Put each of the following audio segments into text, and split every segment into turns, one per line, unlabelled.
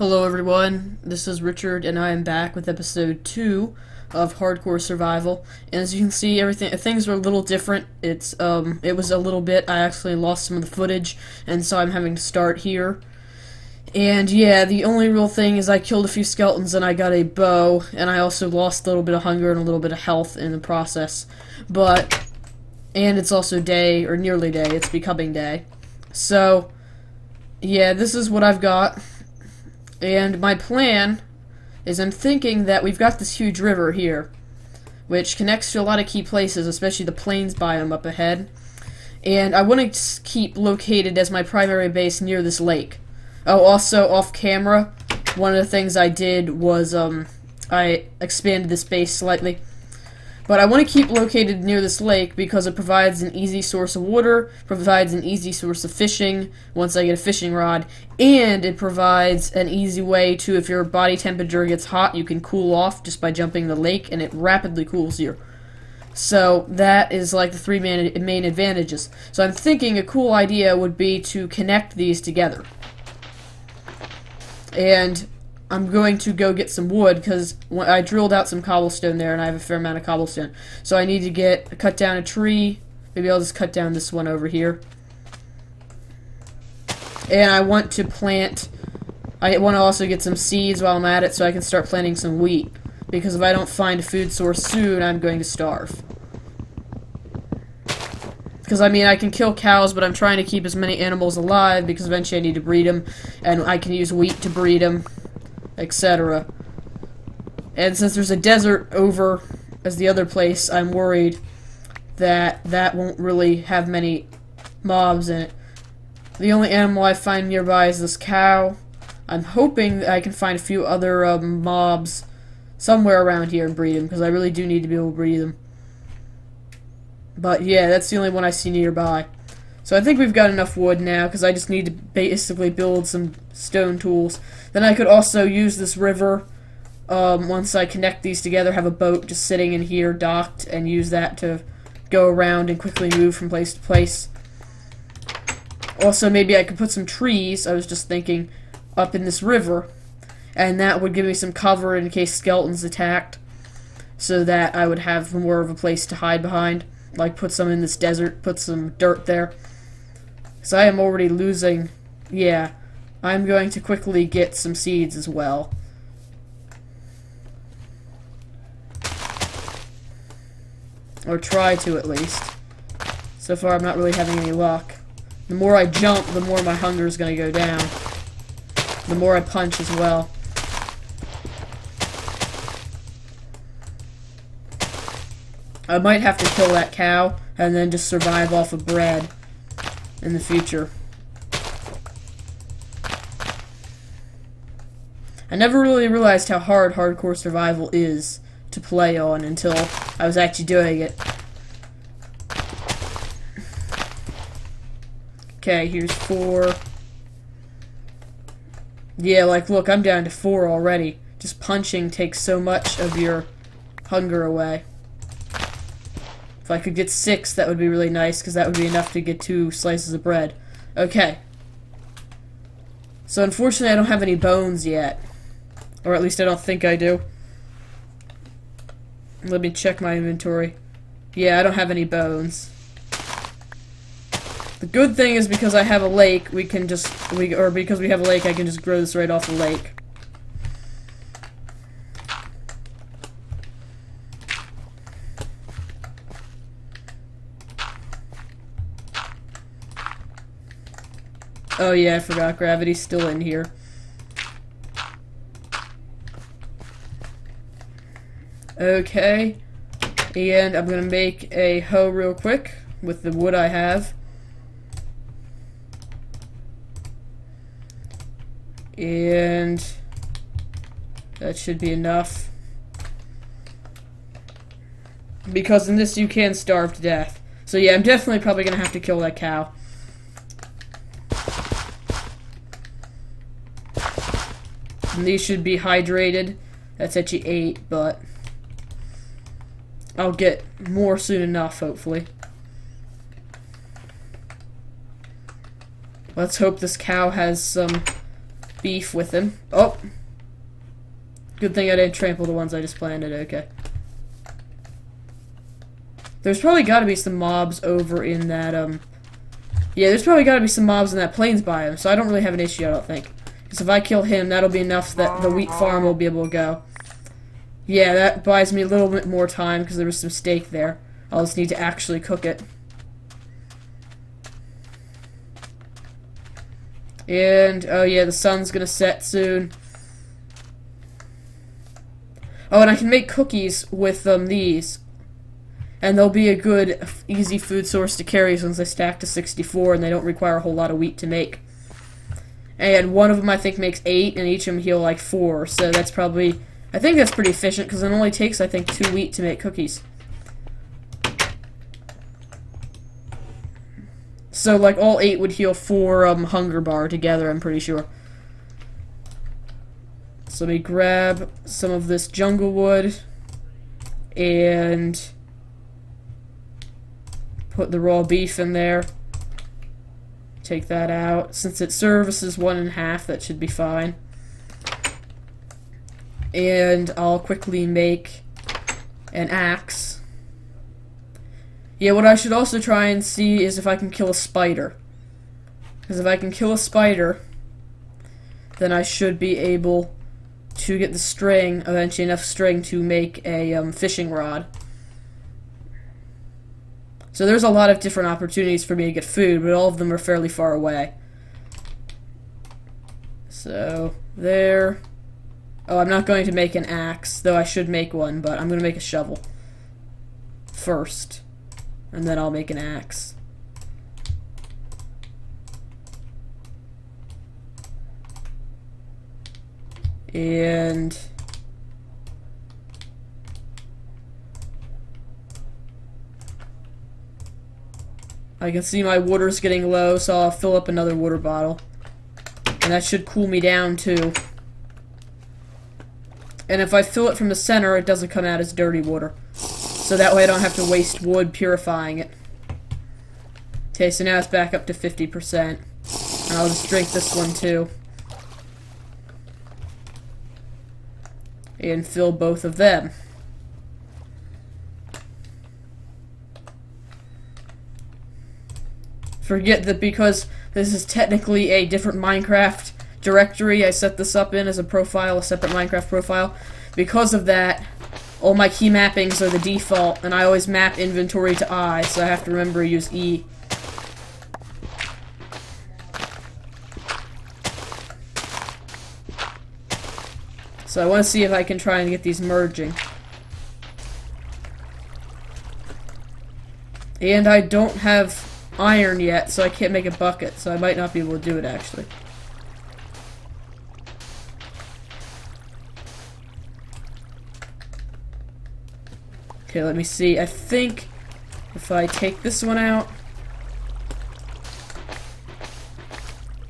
Hello everyone, this is Richard and I am back with episode 2 of Hardcore Survival. And as you can see, everything things are a little different. It's um it was a little bit I actually lost some of the footage and so I'm having to start here. And yeah, the only real thing is I killed a few skeletons and I got a bow and I also lost a little bit of hunger and a little bit of health in the process. But and it's also day or nearly day. It's becoming day. So yeah, this is what I've got. And my plan is I'm thinking that we've got this huge river here, which connects to a lot of key places, especially the plains biome up ahead. And I want to keep located as my primary base near this lake. Oh, also off camera, one of the things I did was um, I expanded this base slightly. But I want to keep located near this lake because it provides an easy source of water, provides an easy source of fishing once I get a fishing rod, and it provides an easy way to, if your body temperature gets hot, you can cool off just by jumping the lake, and it rapidly cools you. So that is like the three main, main advantages. So I'm thinking a cool idea would be to connect these together. And I'm going to go get some wood because I drilled out some cobblestone there and I have a fair amount of cobblestone. So I need to get cut down a tree. Maybe I'll just cut down this one over here. And I want to plant I want to also get some seeds while I'm at it so I can start planting some wheat. Because if I don't find a food source soon, I'm going to starve. Because, I mean, I can kill cows, but I'm trying to keep as many animals alive because eventually I need to breed them. And I can use wheat to breed them etc. And since there's a desert over as the other place, I'm worried that that won't really have many mobs in it. The only animal I find nearby is this cow. I'm hoping that I can find a few other um, mobs somewhere around here and breed them, because I really do need to be able to breed them. But yeah, that's the only one I see nearby. So I think we've got enough wood now, because I just need to basically build some stone tools. Then I could also use this river, um, once I connect these together, have a boat just sitting in here, docked, and use that to go around and quickly move from place to place. Also, maybe I could put some trees, I was just thinking, up in this river, and that would give me some cover in case skeletons attacked, so that I would have more of a place to hide behind. Like, put some in this desert, put some dirt there. So I am already losing... Yeah. I'm going to quickly get some seeds as well. Or try to, at least. So far, I'm not really having any luck. The more I jump, the more my hunger is going to go down. The more I punch as well. I might have to kill that cow, and then just survive off of bread in the future. I never really realized how hard hardcore survival is to play on until I was actually doing it. Okay, here's four. Yeah, like, look, I'm down to four already. Just punching takes so much of your hunger away. If I could get six, that would be really nice, because that would be enough to get two slices of bread. Okay. So unfortunately, I don't have any bones yet. Or at least I don't think I do. Let me check my inventory. Yeah, I don't have any bones. The good thing is because I have a lake, we can just, we or because we have a lake, I can just grow this right off the lake. Oh yeah, I forgot. Gravity's still in here. Okay. And I'm gonna make a hoe real quick with the wood I have. And that should be enough. Because in this you can starve to death. So yeah, I'm definitely probably gonna have to kill that cow. And these should be hydrated. That's actually 8, but I'll get more soon enough, hopefully. Let's hope this cow has some beef with him. Oh! Good thing I didn't trample the ones I just planted, okay. There's probably gotta be some mobs over in that, um... Yeah, there's probably gotta be some mobs in that plains biome, so I don't really have an issue, I don't think. Because if I kill him, that'll be enough that the wheat farm will be able to go. Yeah, that buys me a little bit more time, because there was some steak there. I'll just need to actually cook it. And, oh yeah, the sun's gonna set soon. Oh, and I can make cookies with um, these. And they'll be a good, easy food source to carry since they stack to 64 and they don't require a whole lot of wheat to make. And one of them, I think, makes 8, and each of them heal like 4. So that's probably... I think that's pretty efficient, because it only takes, I think, 2 wheat to make cookies. So, like, all eight would heal four um, hunger bar together, I'm pretty sure. So let me grab some of this jungle wood and put the raw beef in there. Take that out. Since it services one and a half, that should be fine. And I'll quickly make an axe. Yeah, what I should also try and see is if I can kill a spider. Because if I can kill a spider, then I should be able to get the string, eventually enough string to make a um, fishing rod. So there's a lot of different opportunities for me to get food, but all of them are fairly far away. So, there. Oh, I'm not going to make an axe, though I should make one, but I'm going to make a shovel. First. And then I'll make an axe. And... I can see my water's getting low, so I'll fill up another water bottle. And that should cool me down, too. And if I fill it from the center, it doesn't come out as dirty water. So that way I don't have to waste wood purifying it. Okay, so now it's back up to 50%. And I'll just drink this one too. And fill both of them. Forget that because this is technically a different Minecraft directory, I set this up in as a profile, a separate Minecraft profile. Because of that, all my key mappings are the default, and I always map inventory to I, so I have to remember to use E. So I want to see if I can try and get these merging. And I don't have iron yet, so I can't make a bucket, so I might not be able to do it actually. Okay, let me see. I think if I take this one out...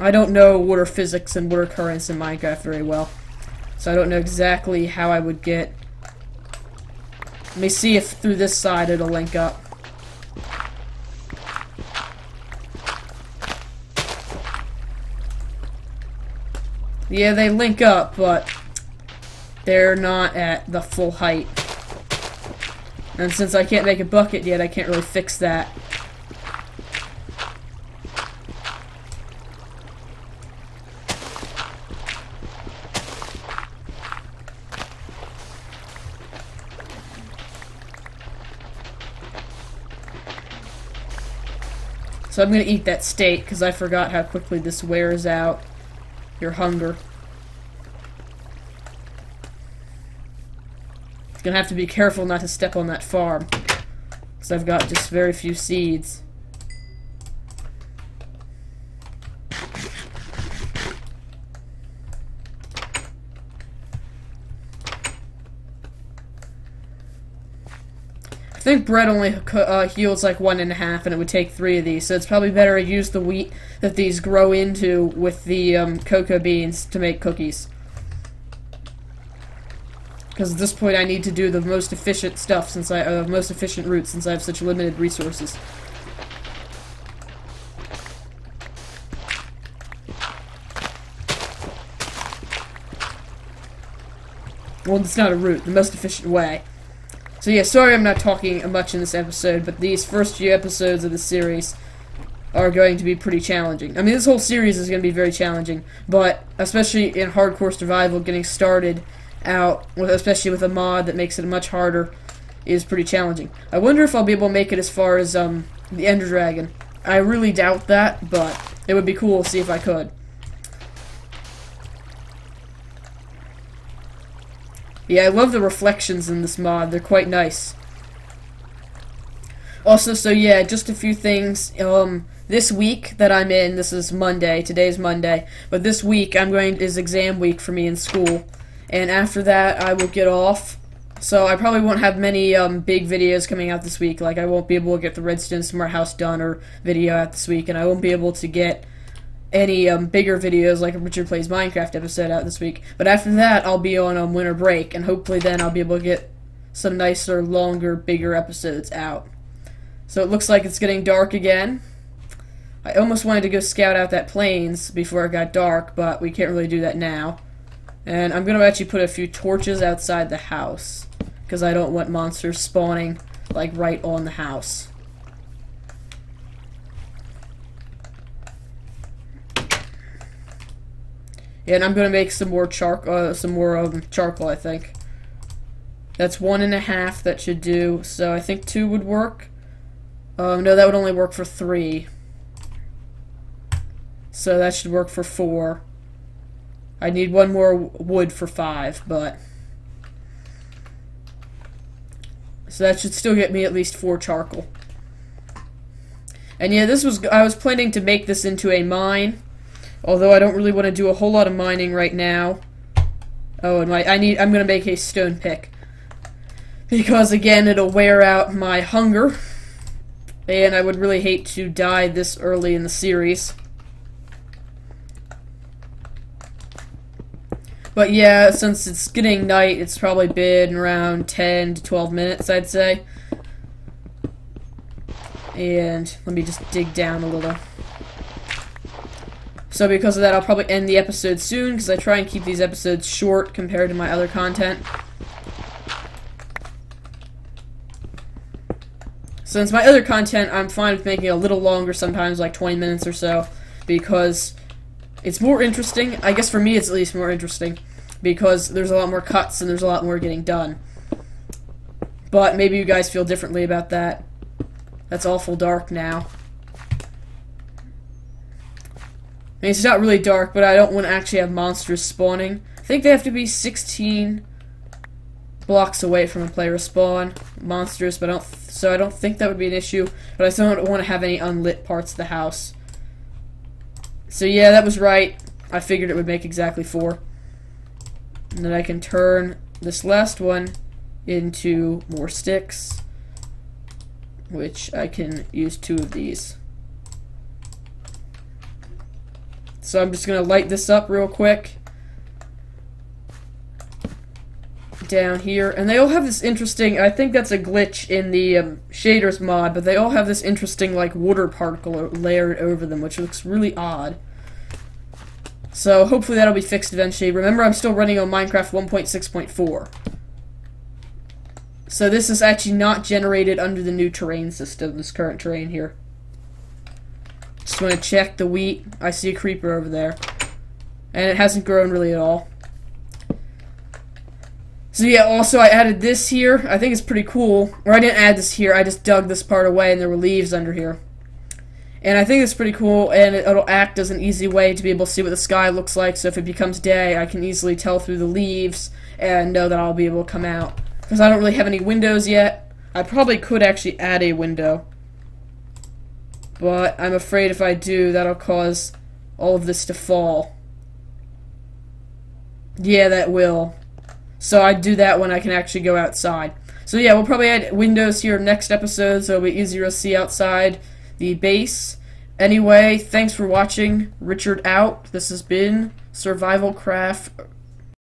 I don't know water physics and water currents in Minecraft very well. So I don't know exactly how I would get... Let me see if through this side it'll link up. Yeah, they link up, but they're not at the full height. And since I can't make a bucket yet, I can't really fix that. So I'm going to eat that steak because I forgot how quickly this wears out your hunger. Gonna have to be careful not to step on that farm. Because I've got just very few seeds. Think bread only uh, heals like one and a half, and it would take three of these, so it's probably better to use the wheat that these grow into with the um, cocoa beans to make cookies. Because at this point I need to do the most efficient stuff since I, uh, most efficient route since I have such limited resources. Well, it's not a route, the most efficient way. So yeah, sorry I'm not talking much in this episode, but these first few episodes of the series are going to be pretty challenging. I mean, this whole series is going to be very challenging, but especially in hardcore survival, getting started out, with, especially with a mod that makes it much harder, is pretty challenging. I wonder if I'll be able to make it as far as um, the Ender Dragon. I really doubt that, but it would be cool to see if I could. Yeah, I love the reflections in this mod. They're quite nice. Also, so yeah, just a few things. Um, this week that I'm in, this is Monday. Today's Monday, but this week I'm going is exam week for me in school, and after that I will get off. So I probably won't have many um, big videos coming out this week. Like I won't be able to get the Redstone Smart House done or video out this week, and I won't be able to get any um, bigger videos like a Richard Plays Minecraft episode out this week. But after that, I'll be on a um, winter break, and hopefully then I'll be able to get some nicer, longer, bigger episodes out. So it looks like it's getting dark again. I almost wanted to go scout out that plains before it got dark, but we can't really do that now. And I'm going to actually put a few torches outside the house, because I don't want monsters spawning, like, right on the house. And I'm gonna make some more char uh, some more um, charcoal. I think that's one and a half. That should do. So I think two would work. Um, no, that would only work for three. So that should work for four. I need one more wood for five, but so that should still get me at least four charcoal. And yeah, this was I was planning to make this into a mine Although I don't really want to do a whole lot of mining right now. Oh, and my, I need, I'm going to make a stone pick. Because, again, it'll wear out my hunger. And I would really hate to die this early in the series. But yeah, since it's getting night, it's probably been around 10 to 12 minutes, I'd say. And let me just dig down a little. So because of that, I'll probably end the episode soon, because I try and keep these episodes short compared to my other content. Since my other content, I'm fine with making a little longer sometimes, like 20 minutes or so, because it's more interesting. I guess for me, it's at least more interesting, because there's a lot more cuts and there's a lot more getting done. But maybe you guys feel differently about that. That's awful dark now. I mean, it's not really dark, but I don't want to actually have monsters spawning. I think they have to be 16 blocks away from a player spawn monsters, but I don't. so I don't think that would be an issue. But I still don't want to have any unlit parts of the house. So yeah, that was right. I figured it would make exactly four. And then I can turn this last one into more sticks, which I can use two of these. So I'm just going to light this up real quick. Down here. And they all have this interesting, I think that's a glitch in the um, shaders mod, but they all have this interesting like water particle layered over them, which looks really odd. So hopefully that'll be fixed eventually. Remember, I'm still running on Minecraft 1.6.4. So this is actually not generated under the new terrain system, this current terrain here. Just want to check the wheat. I see a creeper over there. And it hasn't grown really at all. So yeah, also I added this here. I think it's pretty cool. Or I didn't add this here. I just dug this part away and there were leaves under here. And I think it's pretty cool, and it'll act as an easy way to be able to see what the sky looks like, so if it becomes day, I can easily tell through the leaves and know that I'll be able to come out. Because I don't really have any windows yet. I probably could actually add a window. But I'm afraid if I do, that'll cause all of this to fall. Yeah, that will. So I'd do that when I can actually go outside. So yeah, we'll probably add windows here next episode, so it'll be easier to see outside the base. Anyway, thanks for watching. Richard out. This has been Survival Craft